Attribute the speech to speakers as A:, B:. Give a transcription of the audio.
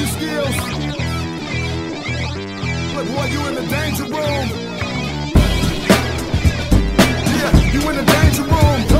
A: your skills. But boy, you in the danger room. Yeah, you in the danger room.